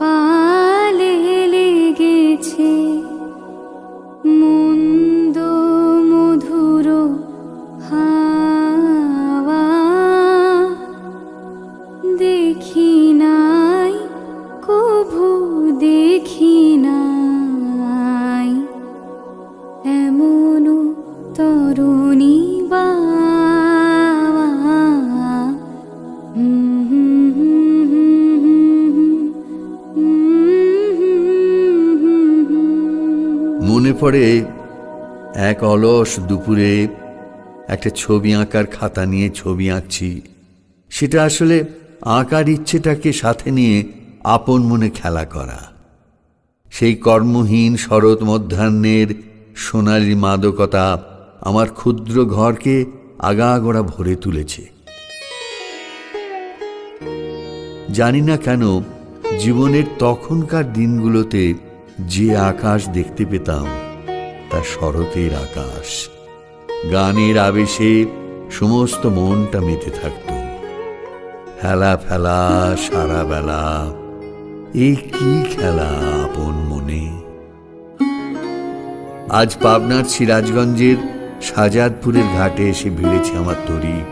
পালে লেগেছে মন্দ মধুর হাওয়া। দেখি নাই কভু দেখি পড়ে এক অলস দুপুরে একটা ছবি আঁকার খাতা নিয়ে ছবি আঁকছি। সেটা আসলে আঁকার ইচ্ছেটাকে সাথে নিয়ে আপন মনে খেলা করা। সেই কর্মহীন শরৎ মধ্যাহ্নের সোনালি মাদকতা আমার ক্ষুদ্র ঘরকে আগাগোড়া ভরে তুলেছে। জানি না কেন জীবনের তখনকার দিনগুলোতে যে আকাশ দেখতে পেতাম তা শরতের আকাশ। গানের আবেশে সমস্ত মনটা মেতে থাকত। হেলা ফেলা, সারা বেলা এই কি খেলা আপন মনে? আজ পাবনার সিরাজগঞ্জের সাজাদপুরের ঘাটে এসে ভিড়েছে আমার তরি।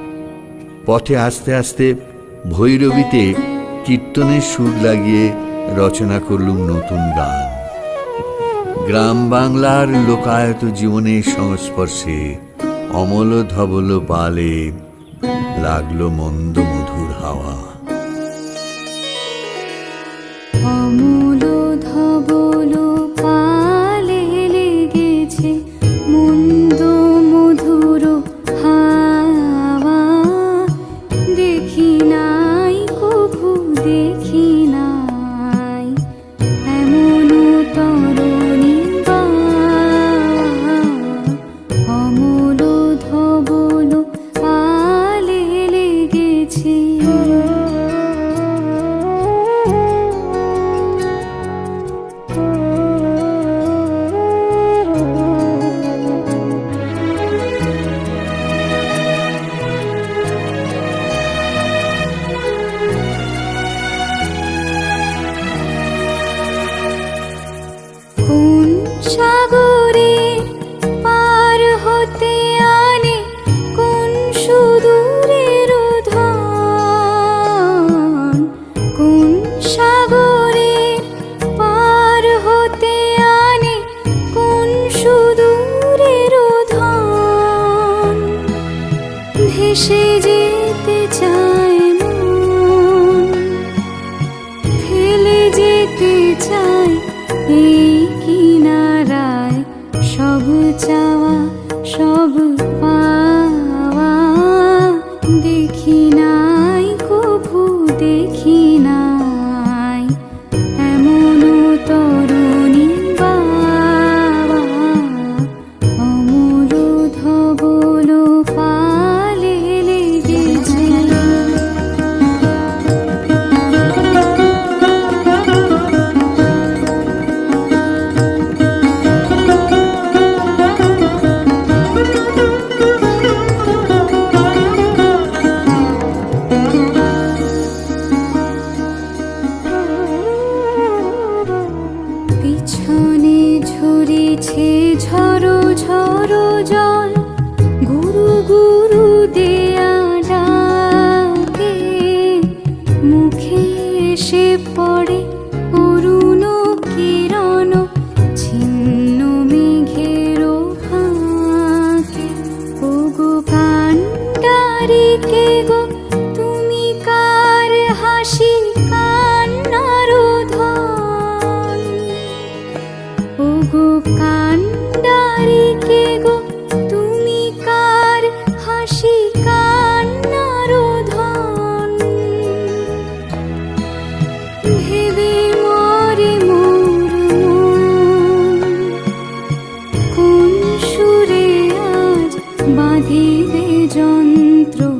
পথে আস্তে আস্তে ভৈরবীতে কীর্তনের সুর লাগিয়ে রচনা করলুম নতুন গান। গ্রাম বাংলার লোকায়ত জীবনের সংস্পর্শে অমল ধবল বালে লাগল মন্দ মধুর হাওয়া। dentro